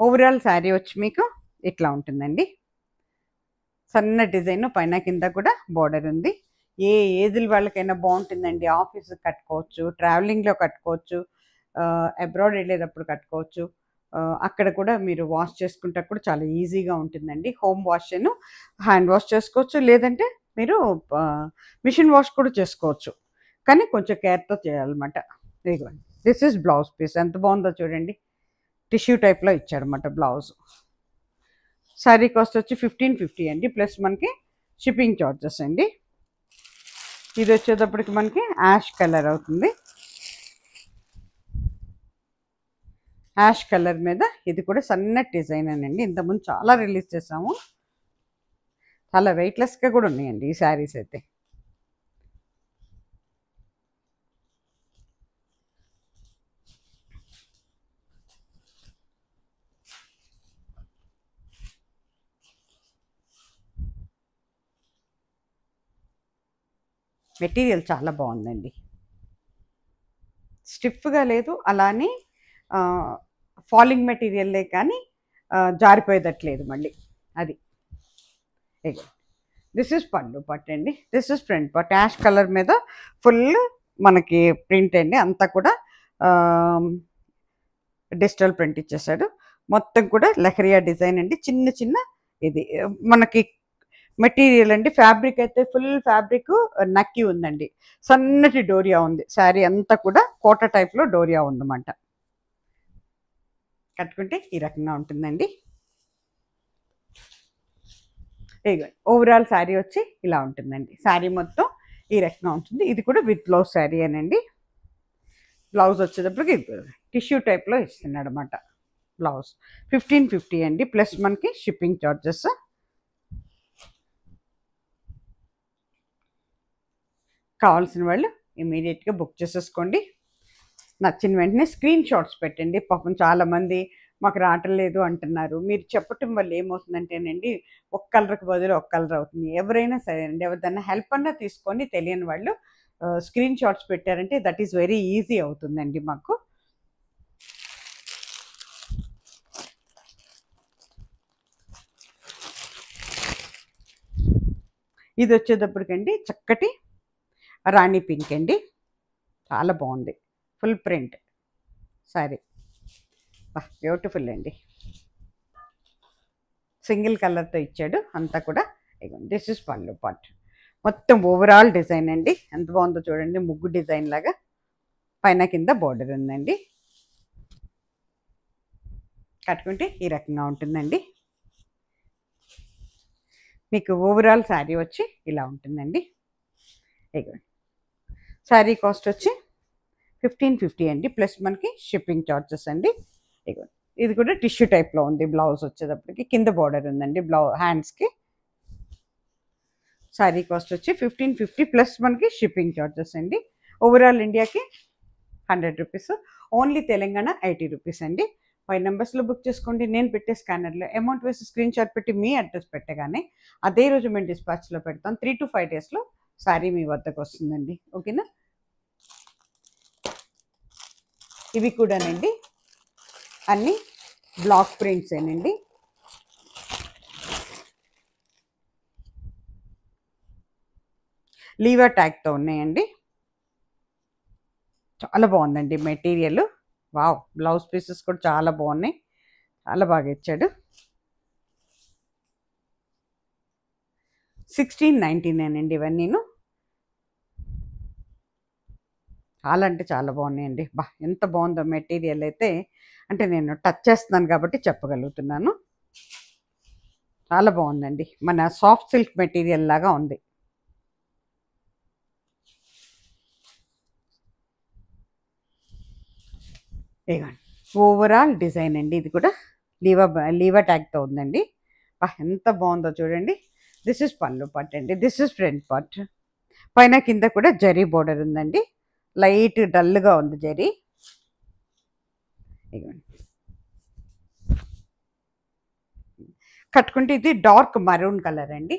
ఓవరాల్ శారీ వచ్చి మీకు ఇట్లా ఉంటుందండి. సన్న డిజైన్ పైన కింద కూడా బోర్డర్ ఉంది. ఏ ఏజ్ల వాళ్ళకైనా బాగుంటుందండి. ఆఫీస్కి కట్టుకోవచ్చు ట్రావెలింగ్లో కట్టుకోవచ్చు అబ్రాడ్ వెళ్ళేటప్పుడు కట్టుకోవచ్చు. అక్కడ కూడా మీరు వాష్ చేసుకుంటే కూడా చాలా ఈజీగా ఉంటుందండి. హోమ్ వాష్ హ్యాండ్ వాష్ చేసుకోవచ్చు. లేదంటే మీరు మిషన్ వాష్ కూడా చేసుకోవచ్చు. కానీ కొంచెం కేర్తో చేయాలన్నమాట. దిస్ ఇస్ బ్లౌజ్ పీస్ ఎంత బాగుందో చూడండి. టిష్యూ టైప్లో ఇచ్చారన్నమాట బ్లౌజ్ శారీ కాస్ట్ వచ్చి ఫిఫ్టీన్ ఫిఫ్టీ అండి ప్లస్ మనకి షిప్పింగ్ చార్జెస్ అండి. ఇది వచ్చేటప్పటికి మనకి యాష్ కలర్ అవుతుంది. యాష్ కలర్ మీద ఇది కూడా సన్నటి డిజైన్ అనండి. ఇంతకుముందు చాలా రిలీజ్ చేసాము చాలా వెయిట్లెస్గా కూడా ఉన్నాయండి ఈ శారీస్ అయితే. మెటీరియల్ చాలా బాగుందండి. స్టిఫ్గా లేదు అలానే ఫాలింగ్ మెటీరియల్లే కానీ ఆ, జారిపోయేటట్లేదు మళ్ళీ అది. దిస్ ఇస్ పళ్ళు పట్ అండి. This is print part ash colour మీద ఫుల్ మనకి ప్రింట్ అండి. అంతా కూడా డిజిటల్ ప్రింట్ ఇచ్చేసాడు. మొత్తం కూడా లహరియా డిజైన్ అండి. చిన్న చిన్న ఇది మనకి మెటీరియల్ అండి. ఫ్యాబ్రిక్ అయితే ఫుల్ ఫ్యాబ్రిక్ నక్కి ఉందండి. సన్నటి డోరియా ఉంది. శారీ అంతా కూడా కోట టైప్లో డోరియా ఉందన్నమాట. కట్టుకుంటే ఈ రకంగా ఉంటుందండి. ఇదిగో ఓవరాల్ శారీ వచ్చి ఇలా ఉంటుందండి. శారీ మొత్తం ఈ రకంగా ఉంటుంది. ఇది కూడా విత్ బ్లౌజ్ శారీ అనండి బ్లౌజ్ వచ్చేటప్పటికి టిష్యూ టైప్లో ఇస్తున్నాడు అనమాట బ్లౌజ్. ఫిఫ్టీన్ ఫిఫ్టీ అండి. ప్లస్ మనకి షిప్పింగ్ చార్జెస్ కావాల్సిన వాళ్ళు ఇమీడియట్గా బుక్ చేసేసుకోండి. నచ్చిన వెంటనే స్క్రీన్ షాట్స్ పెట్టండి. పాపం చాలామంది మాకు రావటం లేదు అంటున్నారు. మీరు చెప్పటం వల్ల ఏమవుతుందంటేనండి ఒక కలర్కి బదులు ఒక కలర్ అవుతుంది. ఎవరైనా సరే అండి ఎవరిదైనా హెల్ప్ అన్నా తీసుకొని తెలియని వాళ్ళు స్క్రీన్ షాట్స్ పెట్టారంటే దట్ ఈస్ వెరీ ఈజీ అవుతుందండి మాకు. ఇది వచ్చేటప్పటికండి చక్కటి రాణి పింక్ అండి. చాలా బాగుంది. Full print. సారీ. బ్యూటిఫుల్ అండి. సింగిల్ కలర్తో ఇచ్చాడు. అంతా కూడా దిస్ ఇస్ పళ్ళు పాట్. మొత్తం ఓవరాల్ డిజైన్ అండి. ఎంత బాగుందో చూడండి. ముగ్గు డిజైన్ లాగా పైన కింద బార్డర్ ఉందండి. కట్టుకుంటే ఈ రకంగా ఉంటుందండి. మీకు ఓవరాల్ శారీ వచ్చి ఇలా ఉంటుందండి. ఇగోండి శారీ కాస్ట్ వచ్చి ఫిఫ్టీన్ ఫిఫ్టీ అండి. ప్లస్ మనకి షిప్పింగ్ చార్జెస్ అండి. ఇది కూడా టిష్యూ టైప్లో ఉంది. బ్లౌజ్ వచ్చేటప్పటికి కింద బార్డర్ ఉందండి. బ్లౌ హ్యాండ్స్కి శారీ కాస్ట్ వచ్చి ఫిఫ్టీన్ ఫిఫ్టీ ప్లస్ మనకి షిప్పింగ్ చార్జెస్ అండి. ఓవరాల్ ఇండియాకి hundred rupees. Only Telangana eighty rupees అండి. ఫైవ్ నెంబర్స్లో బుక్ చేసుకోండి. నేను పెట్టే స్కానర్లో అమౌంట్ వేసి స్క్రీన్ షాట్ పెట్టి మీ అడ్రస్ పెట్టగానే అదే రోజు మేము డిస్పాచ్లో పెడతాం. త్రీ టు ఫైవ్ డేస్లో శారీ మీ వద్దకు వస్తుందండి. ఓకేనా? ఇవి కూడానండి. అన్నీ బ్లాక్ ప్రింట్సేనండి లీవర్ ట్యాగ్తో ఉన్నాయండి. చాలా బాగుందండి మెటీరియల్. వావ్! బ్లౌజ్ పీసెస్ కూడా చాలా బాగున్నాయి. చాలా బాగా ఇచ్చాడు. సిక్స్టీన్ నైంటీ నైన్ అండి ఇవన్నీను. చాలా అంటే చాలా బాగున్నాయండి. బా ఎంత బాగుందో మెటీరియల్ అయితే అంటే నేను టచ్ చేస్తున్నాను కాబట్టి చెప్పగలుగుతున్నాను. చాలా బాగుందండి. మన సాఫ్ట్ సిల్క్ మెటీరియల్ లాగా ఉంది. ఇదిగోండి. ఓవరాల్ డిజైన్ అండి ఇది కూడా. లీవా లీవా ట్యాగ్తో ఉందండి. ఎంత బాగుందో చూడండి. దిస్ ఇస్ పళ్ళు పార్ట్ అండి. దిస్ ఇస్ ఫ్రంట్ పార్ట్ పైన కింద కూడా జరీ బోర్డర్ ఉందండి. లైట్ డల్గా ఉంది జరీ. కట్టుకుంటే ఇది డార్క్ మరూన్ కలర్ అండి.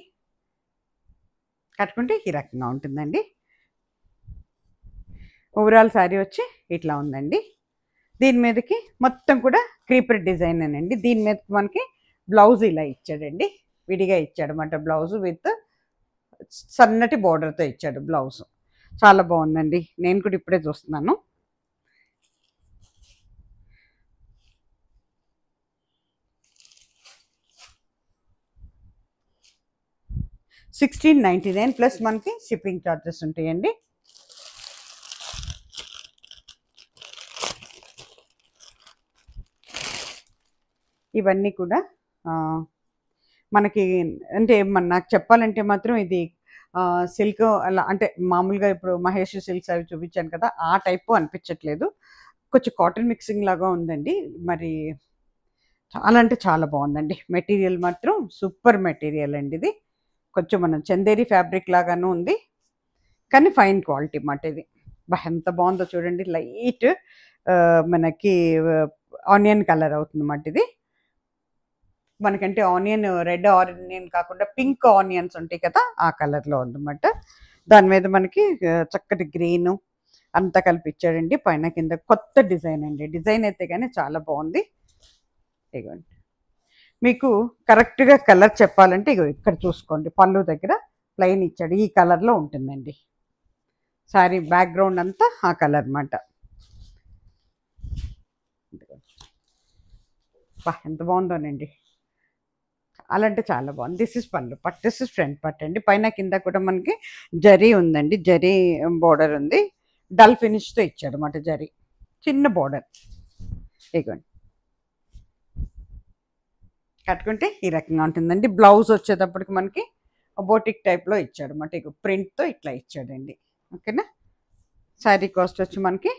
కట్టుకుంటే ఈ రకంగా ఉంటుందండి. ఓవరాల్ శారీ వచ్చి ఇట్లా ఉందండి. దీని మీదకి మొత్తం కూడా క్రీపర్ డిజైన్ అండి దీని మీదకి మనకి బ్లౌజ్ ఇలా ఇచ్చాడండి. విడిగా ఇచ్చాడు అన్నమాట బ్లౌజ్ విత్ సన్నటి బోర్డర్తో ఇచ్చాడు బ్లౌజ్. చాలా బాగుందండి. నేను కూడా ఇప్పుడే చూస్తున్నాను. సిక్స్టీన్ నైంటీ నైన్ ప్లస్ మనకి షిప్పింగ్ ఛార్జెస్ ఉంటాయండి. ఇవన్నీ కూడా మనకి అంటే మన నాకు చెప్పాలంటే మాత్రం ఇది సిల్క్ అలా అంటే మామూలుగా ఇప్పుడు మహేష్ సిల్క్స్ అవి చూపించాను కదా ఆ టైపు అనిపించట్లేదు. కొంచెం కాటన్ మిక్సింగ్ లాగా ఉందండి. మరి చాలా అంటే చాలా బాగుందండి. మెటీరియల్ మాత్రం సూపర్ మెటీరియల్ అండి ఇది. కొంచెం మనం చందేరి ఫ్యాబ్రిక్ లాగాను ఉంది. కానీ ఫైన్ క్వాలిటీ మాట ఇది. బా ఎంత బాగుందో చూడండి. లైట్ మనకి ఆనియన్ కలర్ అవుతుంది ఇది. మనకంటే ఆనియన్ రెడ్ ఆనియన్ కాకుండా పింక్ ఆనియన్స్ ఉంటాయి కదా ఆ కలర్లో ఉందన్నమాట దాని మీద మనకి చక్కటి గ్రీను అంతా కలిపి ఇచ్చాడండి పైన కింద కొత్త డిజైన్ అండి. డిజైన్ అయితే కానీ చాలా బాగుంది. ఇగోండి. మీకు కరెక్ట్గా కలర్ చెప్పాలంటే ఇగో ఇక్కడ చూసుకోండి. పళ్ళు దగ్గర ప్లెయిన్ ఇచ్చాడు. ఈ కలర్లో ఉంటుందండి. సారీ బ్యాక్గ్రౌండ్ అంతా ఆ కలర్ అనమాట ఎంత బాగుందోనండి. అలా అంటే చాలా బాగుంది. This is pallu. Part this is front పట్ అండి. పైన కింద కూడా మనకి జరీ ఉందండి. జరీ బోర్డర్ ఉంది. డల్ ఫినిష్తో ఇచ్చాడు అనమాట జరీ. చిన్న బోర్డర్ ఇగోండి. కట్టుకుంటే ఈ రకంగా ఉంటుందండి. బ్లౌజ్ వచ్చేటప్పటికి మనకి బోటిక్ టైప్లో ఇచ్చాడు అనమాట ఇక ప్రింట్తో ఇట్లా ఇచ్చాడండి. ఓకేనా శారీ కాస్ట్ వచ్చి మనకి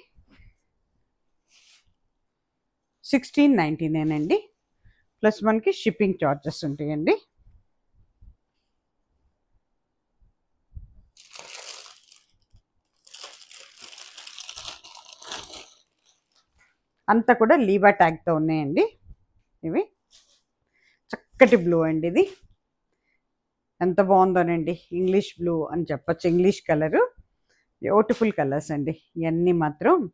సిక్స్టీన్ నైంటీ నేనండి అండి. ప్లస్ మనకి షిప్పింగ్ చార్జెస్ ఉంటాయండి. అంతా కూడా లీవా ట్యాగ్తో ఉన్నాయండి. ఇవి చక్కటి బ్లూ అండి ఇది. ఎంత బాగుందోనండి. ఇంగ్లీష్ బ్లూ అని చెప్పొచ్చు. English colour. బ్యూటిఫుల్ కలర్స్ అండి. ఇవన్నీ మాత్రం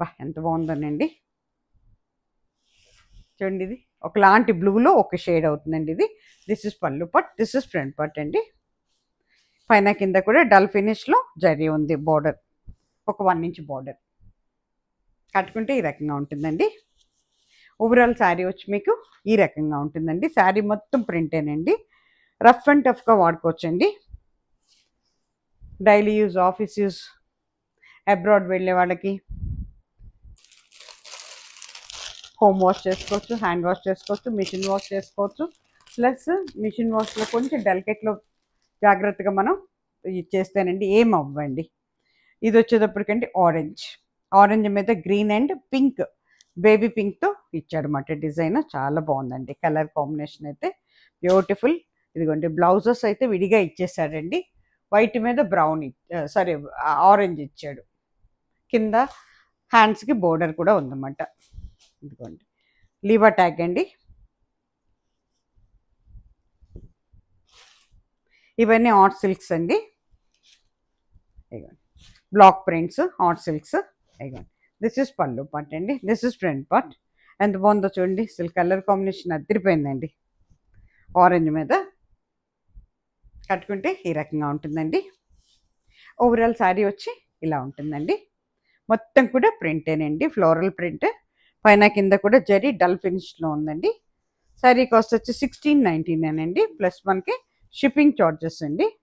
బా ఎంత బాగుందోనండి చూడండి ఇది. ఒకలాంటి బ్లూలో ఒక షేడ్ అవుతుందండి ఇది. This is pallu part this is front పట్ అండి. పైన కింద కూడా డల్ ఫినిష్లో జరీ ఉంది బార్డర్. ఒక వన్ ఇంచ్ బార్డర్. కట్టుకుంటే ఈ రకంగా ఉంటుందండి. ఓవరాల్ శారీ వచ్చి మీకు ఈ రకంగా ఉంటుందండి. శారీ మొత్తం ప్రింటేనండి రఫ్ అండ్ టఫ్గా వాడుకోవచ్చండి. Daily use office use abroad వెళ్ళే వాళ్ళకి హోమ్ వాష్ చేసుకోవచ్చు హ్యాండ్ వాష్ చేసుకోవచ్చు మిషన్ వాష్ చేసుకోవచ్చు. ప్లస్ మిషన్ వాష్లో కొంచెం డెలికేట్లో జాగ్రత్తగా మనం ఇది చేస్తేనండి ఏం అవ్వండి. ఇది వచ్చేటప్పటికండి ఆరెంజ్ ఆరెంజ్ మీద గ్రీన్ అండ్ పింక్ బేబీ పింక్తో ఇచ్చాడనమాట డిజైన్. చాలా బాగుందండి. కలర్ కాంబినేషన్ అయితే బ్యూటిఫుల్ ఇదిగోండి బ్లౌజెస్ అయితే విడిగా ఇచ్చేసాడండి. వైట్ మీద బ్రౌన్ సారీ ఆరెంజ్ ఇచ్చాడు. కింద హ్యాండ్స్కి బోర్డర్ కూడా ఉందన్నమాట. ఇదిగోండి. లీవా ట్యాగ్ అండి. ఇవన్నీ హాట్ సిల్క్స్ అండి. Block prints art silks. ఇదిగోండి. దిస్ ఇస్ పళ్ళు పార్ట్ అండి. దిస్ ఇస్ ఫ్రంట్ పార్ట్ ఎంత బాగుందో చూడండి. సిల్క్ కలర్ కాంబినేషన్ అదిరిపోయిందండి ఆరెంజ్ మీద కట్టుకుంటే ఈ రకంగా ఉంటుందండి. ఓవరాల్ శారీ వచ్చి ఇలా ఉంటుందండి. మొత్తం కూడా ప్రింటేనండి. ఫ్లోరల్ ప్రింట్ పైన కింద కూడా జరీ డల్ ఫినిష్లో ఉందండి. శారీ కాస్ట్ వచ్చి సిక్స్టీన్ నైంటీన్ అండి ప్లస్ మనకి షిప్పింగ్ చార్జెస్ అండి.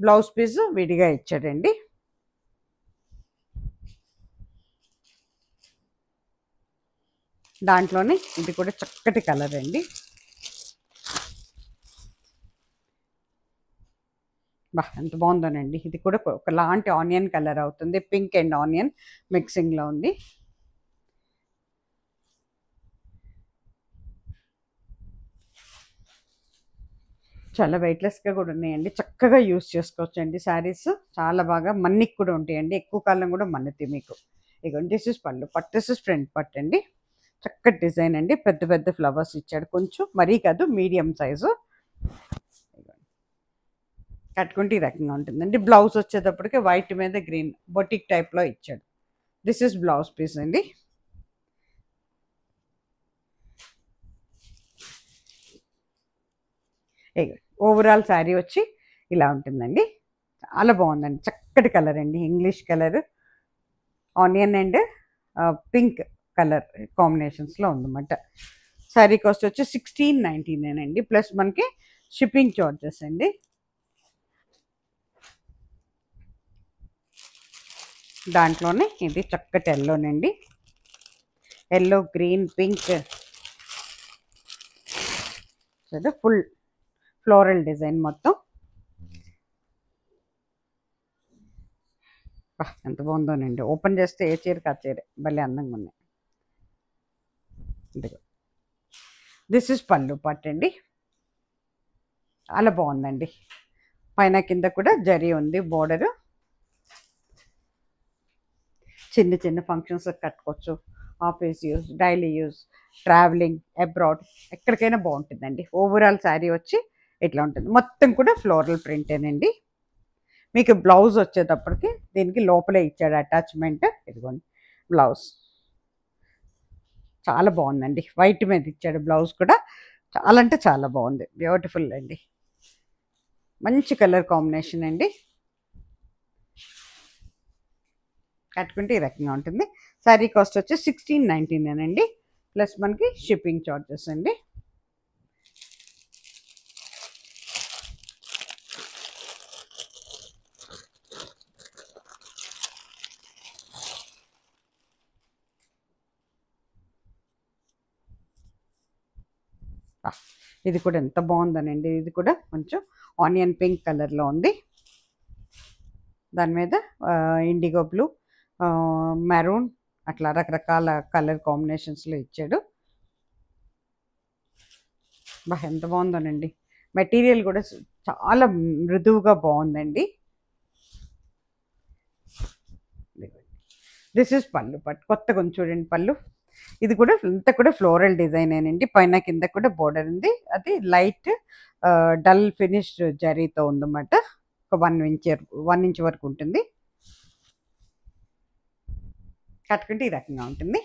బ్లౌజ్ పీస్ విడిగా ఇచ్చాడండి. దాంట్లోనే ఇది కూడా చక్కటి కలర్ అండి. బా ఎంత బాగుందోనండి. ఇది కూడా ఒక- ఒకలాంటి ఆనియన్ కలర్ అవుతుంది. పింక్ అండ్ ఆనియన్ మిక్సింగ్లో ఉంది. చాలా వెయిట్లెస్గా కూడా ఉన్నాయండి. చక్కగా యూస్ చేసుకోవచ్చు అండి శారీస్ చాలా బాగా మన్నికి కూడా ఉంటాయండి. ఎక్కువ కాలం కూడా మన్నుతాయి మీకు. ఇగోండి దిస్ ఇస్ పళ్ళు పట్టు. దిస్ ఇస్ ఫ్రంట్ పట్ అండి. చక్కటి డిజైన్ అండి. పెద్ద పెద్ద ఫ్లవర్స్ ఇచ్చాడు కొంచెం. మరీ కాదు మీడియం సైజు. కట్టుకుంటే ఈ రకంగా ఉంటుందండి. బ్లౌజ్ వచ్చేటప్పటికి వైట్ మీద గ్రీన్ బొటిక్ టైప్లో ఇచ్చాడు. దిస్ ఇస్ బ్లౌజ్ పీస్ అండి. ఓవరాల్ శారీ వచ్చి ఇలా ఉంటుందండి. చాలా బాగుందండి. చక్కటి కలర్ అండి. English colour onion and pink colour కాంబినేషన్స్లో ఉందన్నమాట. శారీ కాస్ట్ వచ్చి సిక్స్టీన్ నైంటీ అండి. ప్లస్ మనకి షిప్పింగ్ చార్జెస్ అండి. దాంట్లోనే ఇది చక్కటి ఎల్లోనండి yellow green pink full floral design మొత్తం. ఎంత బాగుందోనండి. ఓపెన్ చేస్తే ఏ చీరకు ఆ చీర. భలే అందంగా ఉన్నాయి. ఇదిగో. దిస్ ఇస్ పళ్ళు పట్ అండి. చాలా బాగుందండి. పైన కింద కూడా జరీ ఉంది బోర్డరు చిన్న చిన్న ఫంక్షన్స్ కట్టుకోవచ్చు. Office use daily use travelling abroad ఎక్కడికైనా బాగుంటుందండి. ఓవరాల్ శారీ వచ్చి ఇట్లా ఉంటుంది? మొత్తం కూడా ఫ్లోరల్ ప్రింటేనండి మీకు బ్లౌజ్ వచ్చేటప్పటికి దీనికి లోపలే ఇచ్చాడు అటాచ్మెంట్. ఇదిగోండి బ్లౌజ్. చాలా బాగుందండి. వైట్ మీద ఇచ్చాడు బ్లౌజ్ కూడా. చాలా అంటే చాలా బాగుంది. బ్యూటిఫుల్ అండి. మంచి కలర్ కాంబినేషన్ అండి. కట్టుకుంటే ఈ రకంగా ఉంటుంది. శారీ కాస్ట్ వచ్చి సిక్స్టీన్ నైన్టీన్ అండి. ప్లస్ మనకి షిప్పింగ్ చార్జెస్ అండి ఆ, ఇది కూడా ఎంత బాగుందనండి. ఇది కూడా కొంచెం ఆనియన్ పింక్ కలర్లో ఉంది. దాని మీద ఇండిగో బ్లూ మెరూన్ అట్లా రకరకాల కలర్ కాంబినేషన్స్లో ఇచ్చాడు. బా ఎంత బాగుందోనండి. మెటీరియల్ కూడా చాలా మృదువుగా బాగుందండి. దిస్ ఇస్ పళ్ళు పట్టు కొత్తగా చూడండి పళ్ళు. ఇది కూడా ఇంత కూడా ఫ్లోరల్ డిజైన్ ఏనండి. పైన కింద కూడా బోర్డర్ ఉంది. అది లైట్ డల్ ఫినిష్ జరీతో ఉందన్నమాట. ఒక వన్ ఇంచ్ వన్ ఇంచ్ వరకు ఉంటుంది. కట్టుకుంటే ఈ రకంగా ఉంటుంది.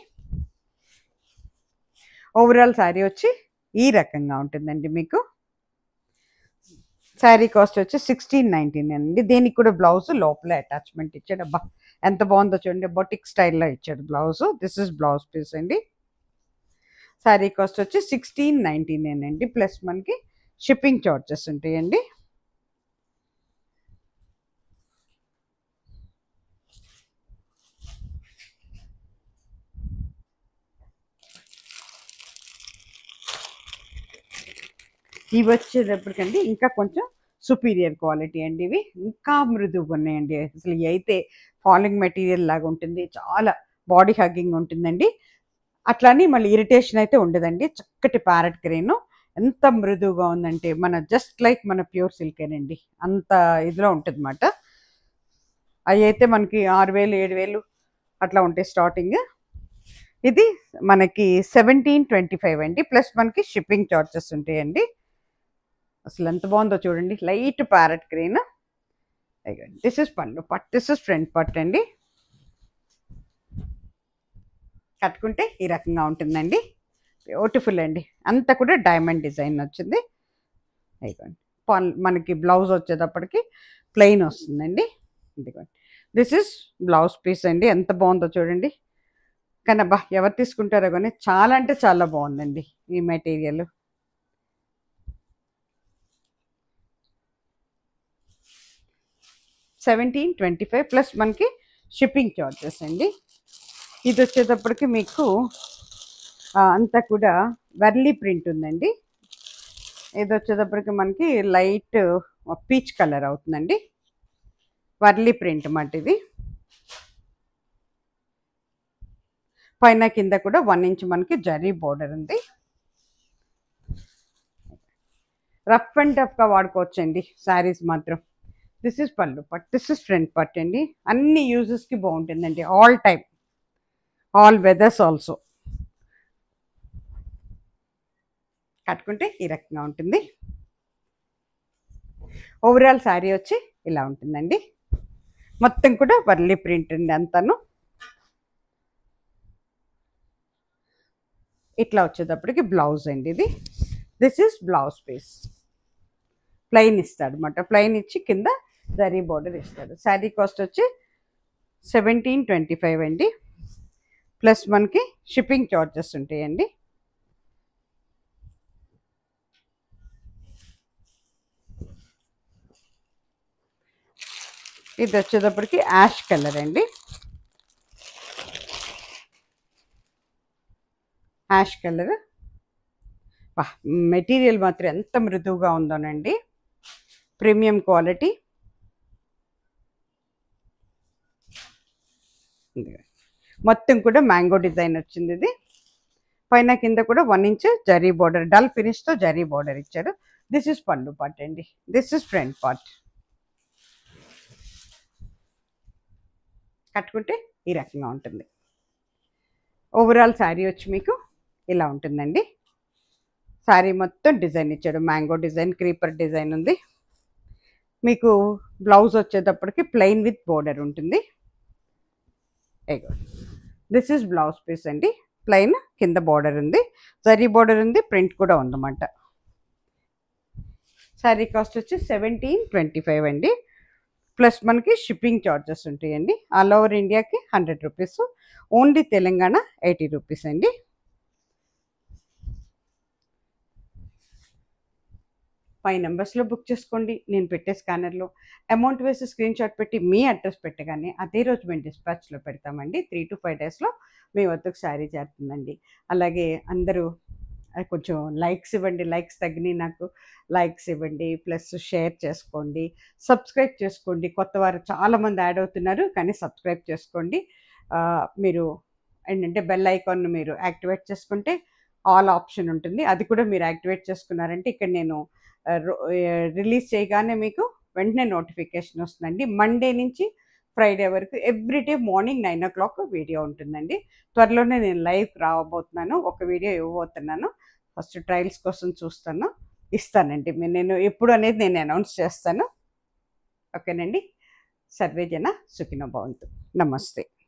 ఓవరాల్ శారీ వచ్చి ఈ రకంగా ఉంటుందండి మీకు. శారీ కాస్ట్ వచ్చి సిక్స్టీన్ నైన్టీన్ అండి. దీనికి కూడా బ్లౌజ్ లోపల అటాచ్మెంట్ ఇచ్చాడు. అబ్బా ఎంత బాగుందో చూడండి. బొటిక్ స్టైల్లో ఇచ్చాడు blouse. This is blouse piece అండి. శారీ కాస్ట్ వచ్చి సిక్స్టీన్ నైంటీ అండి. ప్లస్ మనకి షిప్పింగ్ చార్జెస్ ఉంటాయండి. ఇవి వచ్చేటప్పటికండి ఇంకా కొంచెం సుపీరియర్ క్వాలిటీ అండి ఇవి. ఇంకా మృదువుగా ఉన్నాయండి. అసలు అయితే ఫాలింగ్ మెటీరియల్ లాగా ఉంటుంది. చాలా బాడీ హగ్గింగ్ ఉంటుందండి. అట్లానే మళ్ళీ ఇరిటేషన్ అయితే ఉండదండి. చక్కటి ప్యారెట్ గ్రీన్ ఎంత మృదువుగా ఉందంటే మన జస్ట్ లైక్ మన ప్యూర్ సిల్కేనండి. అంత ఇదిలో ఉంటుందన్నమాట. అవి అయితే మనకి ఆరు వేలు ఏడు వేలు అట్లా ఉంటాయి స్టార్టింగ్. ఇది మనకి సెవెంటీన్ ట్వంటీ ఫైవ్ అండి. ప్లస్ మనకి షిప్పింగ్ చార్జెస్ ఉంటాయండి. అసలు ఎంత బాగుందో చూడండి. Light parrot green. This is pallu part this is front పట్ అండి. కట్టుకుంటే ఈ రకంగా ఉంటుందండి. బ్యూటిఫుల్ అండి. అంతా కూడా డైమండ్ డిజైన్ వచ్చింది అయిపోయింది మనకి బ్లౌజ్ వచ్చేటప్పటికి ప్లెయిన్ వస్తుందండి. ఇదిగోండి. దిస్ ఇస్ బ్లౌజ్ పీస్ అండి. ఎంత బాగుందో చూడండి. కానీ అబ్బా ఎవరు తీసుకుంటారో కానీ చాలా అంటే చాలా బాగుందండి ఈ material seventeen twenty five plus మనకి షిప్పింగ్ చార్జెస్ అండి. ఇది వచ్చేటప్పటికి మీకు అంతా కూడా వర్లీ ప్రింట్ ఉందండి. ఇది వచ్చేటప్పటికి మనకి లైట్ పీచ్ కలర్ అవుతుందండి. వర్లీ ప్రింట్ మాట ఇది. పైన కింద కూడా వన్ ఇంచ్ మనకి జరీ బోర్డర్ ఉంది. రఫ్ అండ్ టఫ్గా వాడుకోవచ్చండి. శారీస్ మాత్రం. This is pallu part this is front పట్ అండి. అన్ని యూజెస్కి బాగుంటుందండి. All time all weathers also కట్టుకుంటే ఈ రకంగా ఉంటుంది. ఓవరాల్ శారీ వచ్చి ఇలా ఉంటుందండి. మొత్తం కూడా వర్లీ ప్రింట్ అండి అంతాను. ఇట్లా వచ్చేటప్పటికి బ్లౌజ్ అండి ఇది. This is blouse piece plain ఇస్తాడు అనమాట ప్లెయిన్ ఇచ్చి కింద జరీ బార్డర్ ఇస్తారు. శారీ కాస్ట్ వచ్చి సెవెంటీన్ ట్వంటీ ఫైవ్ అండి. ప్లస్ మనకి షిప్పింగ్ చార్జెస్ ఉంటాయండి. ఇది వచ్చేటప్పటికి యాష్ కలర్ అండి. Ash colour. మెటీరియల్ మాత్రం ఎంత మృదువుగా ఉందోనండి. Premium quality. మొత్తం కూడా మ్యాంగో డిజైన్ వచ్చింది ఇది. పైన కింద కూడా one inch zari border dull ఫినిష్తో zari border ఇచ్చాడు దిస్ ఇస్ పండు పార్ట్ అండి. దిస్ ఇస్ ఫ్రంట్ పార్ట్ కట్టుకుంటే ఈ రకంగా ఉంటుంది. ఓవరాల్ శారీ వచ్చి మీకు ఇలా ఉంటుందండి. శారీ మొత్తం డిజైన్ ఇచ్చాడు మ్యాంగో డిజైన్ క్రీపర్ డిజైన్ ఉంది. మీకు బ్లౌజ్ వచ్చేటప్పటికి ప్లెయిన్ విత్ బోర్డర్ ఉంటుంది. దిస్ ఈజ్ బ్లౌజ్ పీస్ అండి. ప్లెయిన్ కింద బార్డర్ ఉంది. జరీ బార్డర్ ఉంది ప్రింట్ కూడా ఉందన్నమాట శారీ కాస్ట్ వచ్చి సెవెంటీన్ ట్వంటీ ఫైవ్ అండి. ప్లస్ మనకి షిప్పింగ్ చార్జెస్ ఉంటాయండి. ఆల్ ఓవర్ ఇండియాకి hundred rupees only Telangana eighty rupees అండి. ఫైవ్ నెంబర్స్లో బుక్ చేసుకోండి. నేను పెట్టే స్కానర్లో అమౌంట్ వేసి స్క్రీన్ షాట్ పెట్టి మీ అడ్రస్ పెట్టగానే అదే రోజు మేము డిస్పాచ్లో పెడతామండి. త్రీ టు ఫైవ్ డేస్లో మీ వద్దకు శారీ చేరుతుందండి అలాగే అందరూ కొంచెం లైక్స్ ఇవ్వండి. లైక్స్ తగ్గినాయి నాకు. లైక్స్ ఇవ్వండి. ప్లస్ షేర్ చేసుకోండి. సబ్స్క్రైబ్ చేసుకోండి. కొత్త వారు చాలామంది యాడ్ అవుతున్నారు కానీ సబ్స్క్రైబ్ చేసుకోండి. మీరు ఏంటంటే బెల్ ఐకాన్ను మీరు యాక్టివేట్ చేసుకుంటే ఆల్ ఆప్షన్ ఉంటుంది. అది కూడా మీరు యాక్టివేట్ చేసుకున్నారంటే ఇక్కడ నేను రిలీజ్ చేయగానే మీకు వెంటనే నోటిఫికేషన్ వస్తుందండి. మండే నుంచి ఫ్రైడే వరకు everyday morning nine o'clock video ఉంటుందండి. త్వరలోనే నేను లైవ్ రావబోతున్నాను ఒక వీడియో ఇవ్వబోతున్నాను. ఫస్ట్ ట్రయల్స్ కోసం చూస్తాను. ఇస్తానండి. నేను ఎప్పుడు అనేది నేను అనౌన్స్ చేస్తాను. ఓకేనండి. సర్వేజన సుఖినో భవంతు. నమస్తే.